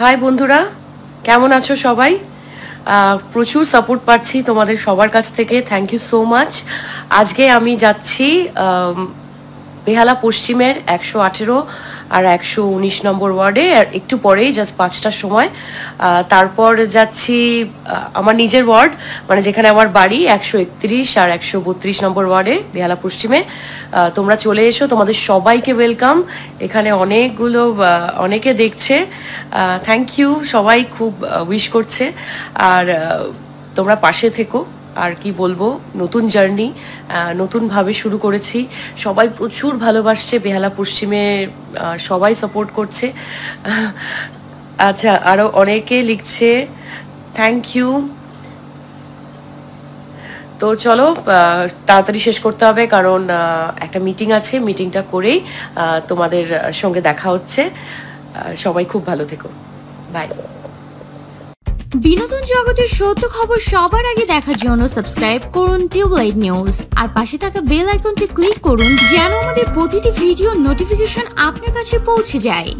High বন্ধুরা, কেমন আছো সবাই? প্রচুর সাপোর্ট পাচ্ছি তোমাদের সবার কাছ থেকে থ্যাংক ইউ সো মাচ আজকে আমি যাচ্ছি বেহালা পশ্চিমের একশো আঠেরো আর একশো উনিশ নম্বর ওয়ার্ডে, আর একটু পরেই জাস্ট পাঁচটার সময়। তারপর যাচ্ছি আমার নিজের ওয়ার্ড মানে যেখানে আমার বাড়ি, একশো একত্রিশ আর একশো বত্রিশ নম্বর ওয়ার্ডে, বেহালা পশ্চিমে। তোমরা চলে এসো, তোমাদের সবাইকে ওয়েলকাম এখানে অনেকগুলো অনেকে দেখছে। থ্যাংক ইউ সবাই খুব উইশ করছে। আর তোমরা পাশে থেকো। আর কি বলব, নতুন জার্নি নতুনভাবে শুরু করেছি। সবাই প্রচুর ভালোবাসছে, বেহালা পশ্চিমে সবাই সাপোর্ট করছে। আচ্ছা আরও অনেকে লিখছে থ্যাংক ইউ তো চলো তাড়াতাড়ি শেষ করতে হবে কারণ একটা মিটিং আছে মিটিংটা করেই তোমাদের সঙ্গে দেখা হচ্ছে। সবাই খুব ভালো থেকো। বাই বিনোদন জগতের সত্য খবর সবার আগে দেখার জন্য সাবস্ক্রাইব করুন টিউবলাইট নিউজ আর পাশে থাকা বেল আইকনটি ক্লিক করুন যেন আমাদের প্রতিটি ভিডিও নোটিফিকেশন আপনার কাছে পৌঁছে যায়।